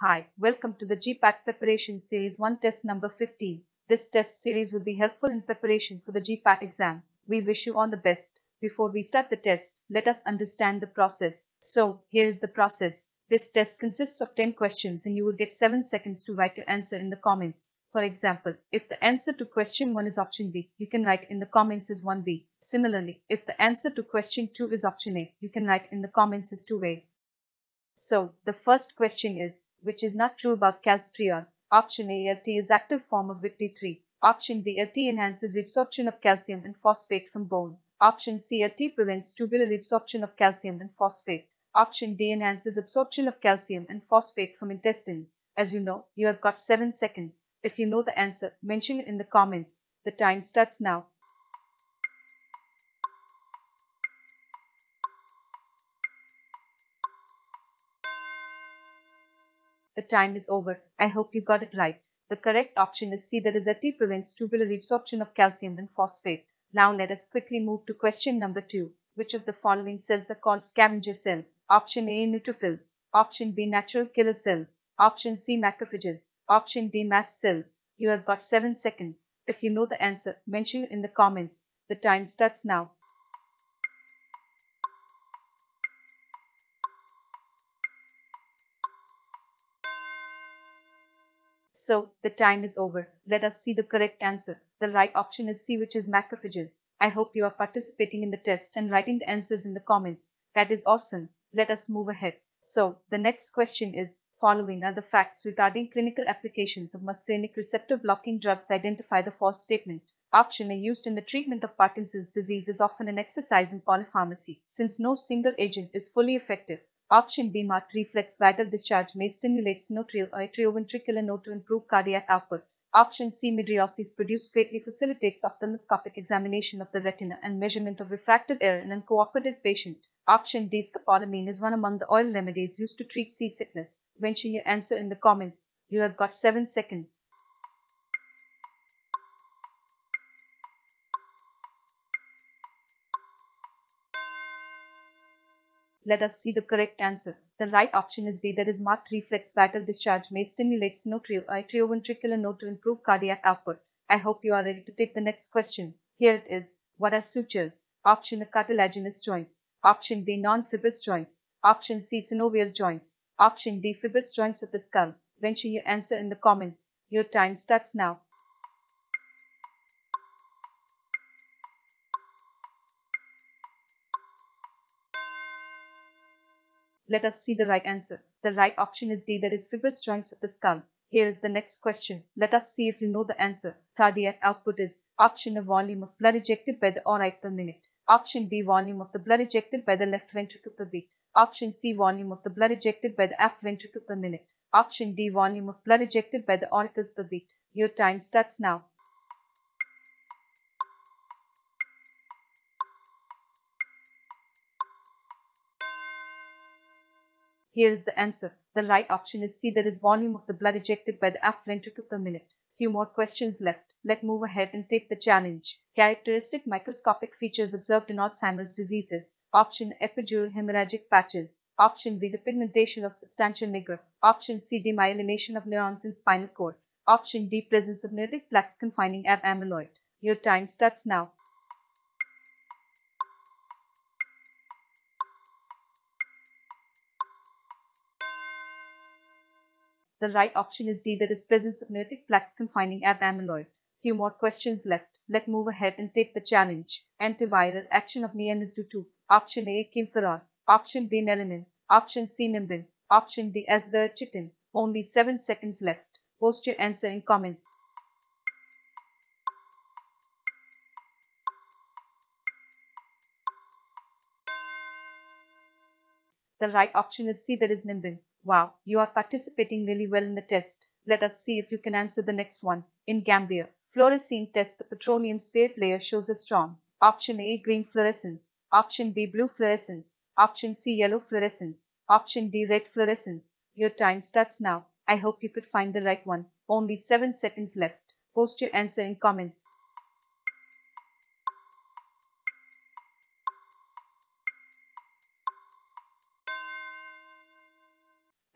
Hi, welcome to the GPAT Preparation Series 1 test number 15. This test series will be helpful in preparation for the GPAT exam. We wish you all the best. Before we start the test, let us understand the process. So, here is the process. This test consists of 10 questions and you will get 7 seconds to write your answer in the comments. For example, if the answer to question 1 is option B, you can write in the comments as 1B. Similarly, if the answer to question 2 is option A, you can write in the comments as 2A. So, the first question is, which is not true about calcitriol? Option A, LT is active form of VT3. Option B, LT enhances reabsorption of calcium and phosphate from bone. Option C, LT prevents tubular reabsorption of calcium and phosphate. Option D enhances absorption of calcium and phosphate from intestines. As you know, you have got 7 seconds. If you know the answer, mention it in the comments. The time starts now. The time is over. I hope you got it right. The correct option is C. The Rossetti prevents tubular reabsorption of calcium and phosphate. Now let us quickly move to question number 2. Which of the following cells are called scavenger cell? Option A neutrophils. Option B natural killer cells. Option C macrophages. Option D mast cells. You have got 7 seconds. If you know the answer, mention it in the comments. The time starts now. So, the time is over. Let us see the correct answer. The right option is C, which is macrophages. I hope you are participating in the test and writing the answers in the comments. That is awesome. Let us move ahead. So, the next question is Following are the facts regarding clinical applications of muscarinic receptor blocking drugs. Identify the false statement. Option A used in the treatment of Parkinson's disease is often an exercise in polypharmacy, since no single agent is fully effective. Option B marked reflex vagal discharge may stimulate sinoatrial or atrioventricular node to improve cardiac output. Option C mydriasis produced greatly facilitates ophthalmoscopic examination of the retina and measurement of refractive error in an cooperative patient. Option D scopolamine is one among the oil remedies used to treat seasickness. Mention your answer in the comments. You have got 7 seconds. Let us see the correct answer. The right option is B. There is marked reflex vagal discharge may stimulate atrioventricular node to improve cardiac output. I hope you are ready to take the next question. Here it is. What are sutures? Option A cartilaginous joints. Option B non-fibrous joints. Option C synovial joints. Option D fibrous joints of the skull. Mention your answer in the comments. Your time starts now. Let us see the right answer. The right option is D, that is fibrous joints of the skull. Here is the next question. Let us see if you know the answer. Cardiac output is option A volume of blood ejected by the aorite per minute. Option B volume of the blood ejected by the left ventricle per beat. Option C volume of the blood ejected by the left ventricle per minute. Option D volume of blood ejected by the auricles per beat. Your time starts now. Here is the answer. The right option is C. There is volume of the blood ejected by the left ventricle per minute. Few more questions left. Let's move ahead and take the challenge. Characteristic microscopic features observed in Alzheimer's diseases. Option epidural hemorrhagic patches. Option B depigmentation of substantia nigra. Option C demyelination of neurons in spinal cord. Option D presence of neuritic plaques confining ab amyloid. Your time starts now. The right option is D, that is presence of neuritic plaques confining ab amyloid. Few more questions left. Let's move ahead and take the challenge. Antiviral action of nianidase-2. Option A, Kaempferol. Option B, Nelanin. Option C, Nimbin. Option D, Azadirachtin. Only 7 seconds left. Post your answer in comments. The right option is C, that is Nimbin. Wow, you are participating really well in the test. Let us see if you can answer the next one. In Gambier, fluorescein test, the petroleum spirit layer shows a strong option A green fluorescence, option B blue fluorescence, option C yellow fluorescence, option D red fluorescence. Your time starts now. I hope you could find the right one. Only 7 seconds left. Post your answer in comments.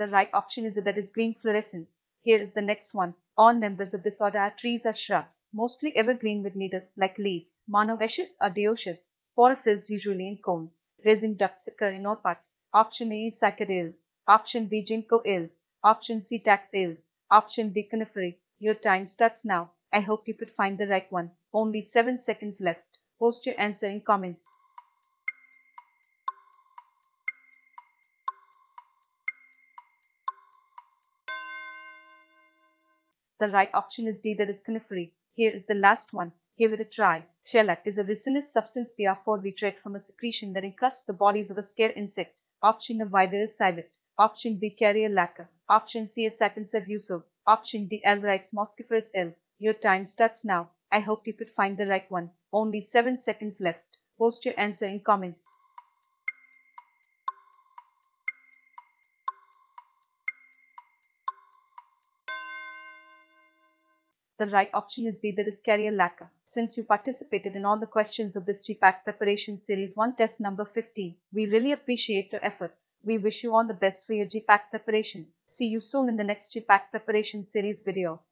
The right option is that is green fluorescence. Here is the next one. All members of this order are trees or shrubs, mostly evergreen with needle-like leaves. Monoecious or dioecious. Sporophylls usually in cones. Resin ducts occur in all parts. Option A is Cycadales. Option B Ginkgoales. Option C Taxales. Option D Coniferae. Your time starts now. I hope you could find the right one. Only 7 seconds left. Post your answer in comments. The right option is D, that is Coniferae. Here is the last one. Give it a try. Shellac is a resinous substance PR4 we tread from a secretion that encrusts the bodies of a scale insect. Option of either is civet. Option B, Kerria lacca. Option C is Sapiens abuso. Option D, Alvarez mosquiferous L. Your time starts now. I hope you could find the right one. Only 7 seconds left. Post your answer in comments. The right option is B, that is Kerria lacca. Since you participated in all the questions of this GPAT preparation series 1 test number 15, we really appreciate your effort. We wish you all the best for your GPAT preparation. See you soon in the next GPAT preparation series video.